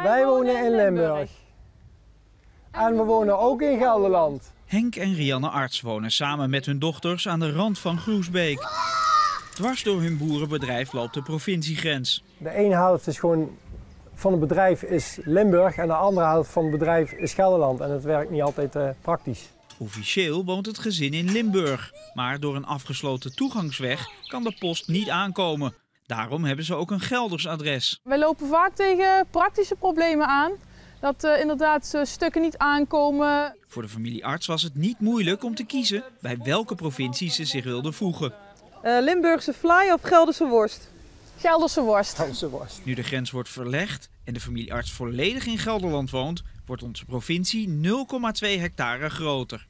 Wij wonen in Limburg. En we wonen ook in Gelderland. Henk en Rianne Arts wonen samen met hun dochters aan de rand van Groesbeek. Dwars door hun boerenbedrijf loopt de provinciegrens. De ene helft is gewoon van het bedrijf is Limburg en de andere helft van het bedrijf is Gelderland. En dat werkt niet altijd uh, praktisch. Officieel woont het gezin in Limburg, maar door een afgesloten toegangsweg kan de post niet aankomen. Daarom hebben ze ook een Gelders adres. Wij lopen vaak tegen praktische problemen aan. Dat uh, inderdaad stukken niet aankomen. Voor de familie Arts was het niet moeilijk om te kiezen bij welke provincie ze zich wilden voegen. Uh, Limburgse fly of Gelderse worst? Gelderse worst. Gelderse worst. Nu de grens wordt verlegd en de familie Arts volledig in Gelderland woont, wordt onze provincie 0,2 hectare groter.